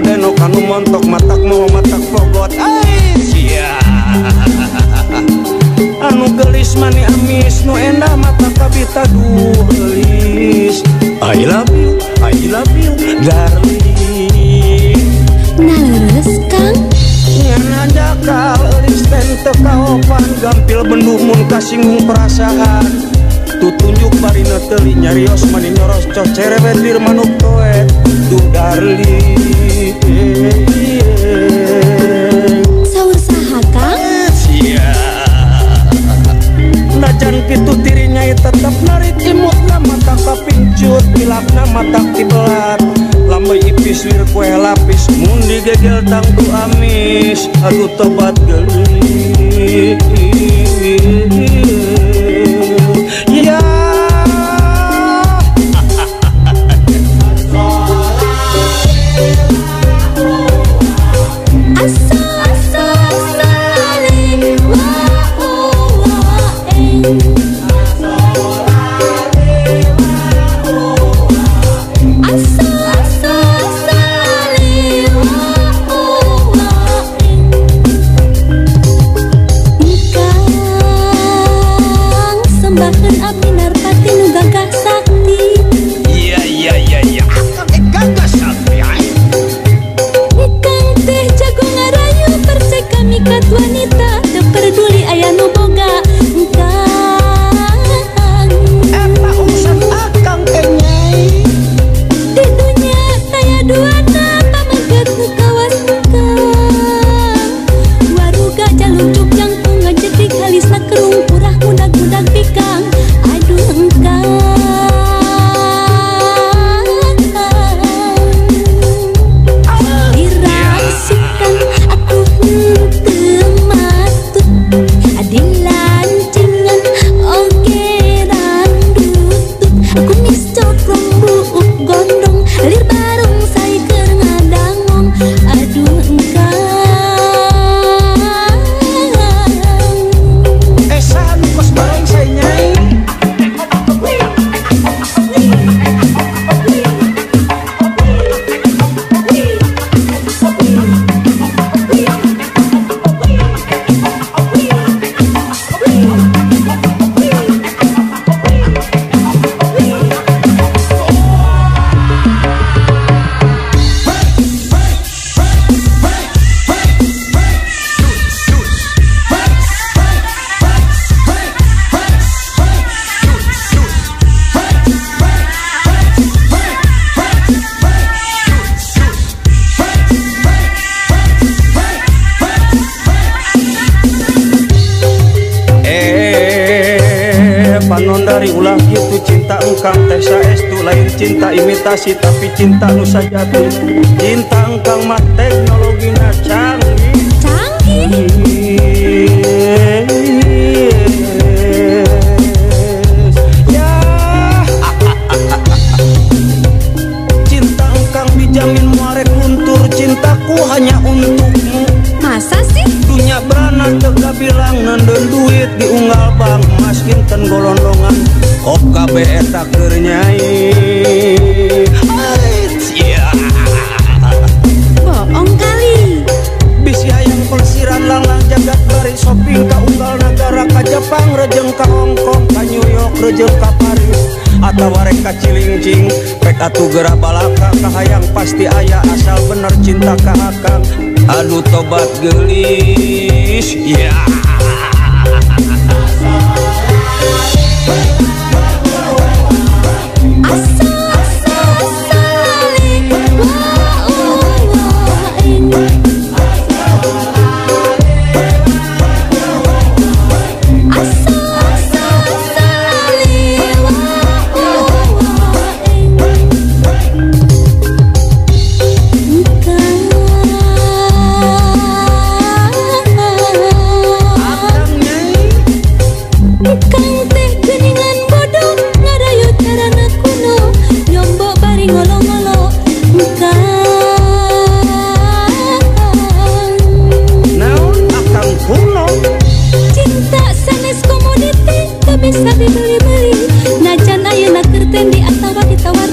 deno kanu montok matak mau matak fogot Aisyah anu gelis mani amis nu endah mata kabita gelis I love you I love you darling. Nah kang. Ngan ada kalis kau kaopan gampil benduh mun kasinggung perasaan. Tutunjuk marina teli nyarios mani nyoros Cocerewet dirmanuk toet du darling. itu dirinya tetap narik imut. Nama tak pincut pilak nama tak dibelat ipis wir lapis mundi gegel tangku amis. Aduh tobat gelut dari ulah gitu cinta engkang teh saestu lain cinta imitasi tapi cinta nu sajati cinta engkang mah teknologina canggih. Canggih. Ya. Cinta engkang dijamin muarek luntur Cintaku hanya OKB taknyai Boong kali. Bisi hayang pelsiran lalang jagat bari. Shopping ka unggal nagara ka Jepang rejeng ke Hongkong ka New York rejeng ka Paris. Atawa rek ka cilincing pek atuh gerak balaka kahayang pasti aya asal bener cinta ke akang. Aduh tobat geulis ya. yeah. najan ayeuna keur di asawa ditawar